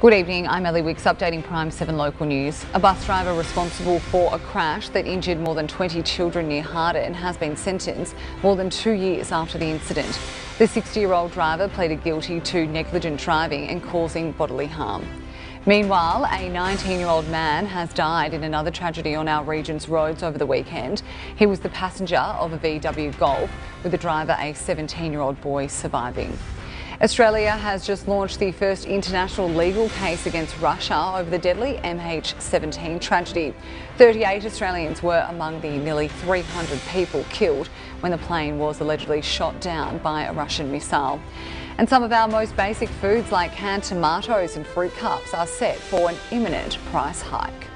Good evening, I'm Elly Wicks updating Prime 7 local news. A bus driver responsible for a crash that injured more than 20 children near Harden has been sentenced more than two years after the incident. The 60 year old driver pleaded guilty to negligent driving and causing bodily harm. Meanwhile, a 19 year old man has died in another tragedy on our region's roads over the weekend. He was the passenger of a VW Golf, with the driver, a 17 year old boy, surviving. Australia has just launched the first international legal case against Russia over the deadly MH17 tragedy. 38 Australians were among the nearly 300 people killed when the plane was allegedly shot down by a Russian missile. And some of our most basic foods like canned tomatoes and fruit cups are set for an imminent price hike.